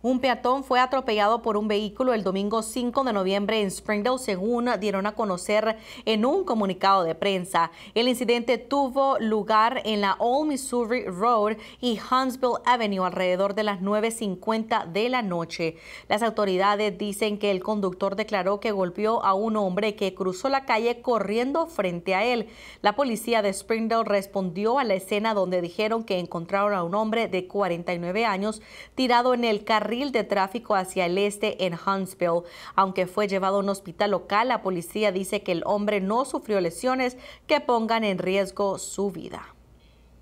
Un peatón fue atropellado por un vehículo el domingo 5 de noviembre en Springdale, según dieron a conocer en un comunicado de prensa. El incidente tuvo lugar en la Old Missouri Road y Huntsville Avenue alrededor de las 9.50 de la noche. Las autoridades dicen que el conductor declaró que golpeó a un hombre que cruzó la calle corriendo frente a él. La policía de Springdale respondió a la escena donde dijeron que encontraron a un hombre de 49 años tirado en el de tráfico hacia el este en Huntsville. Aunque fue llevado a un hospital local, la policía dice que el hombre no sufrió lesiones que pongan en riesgo su vida.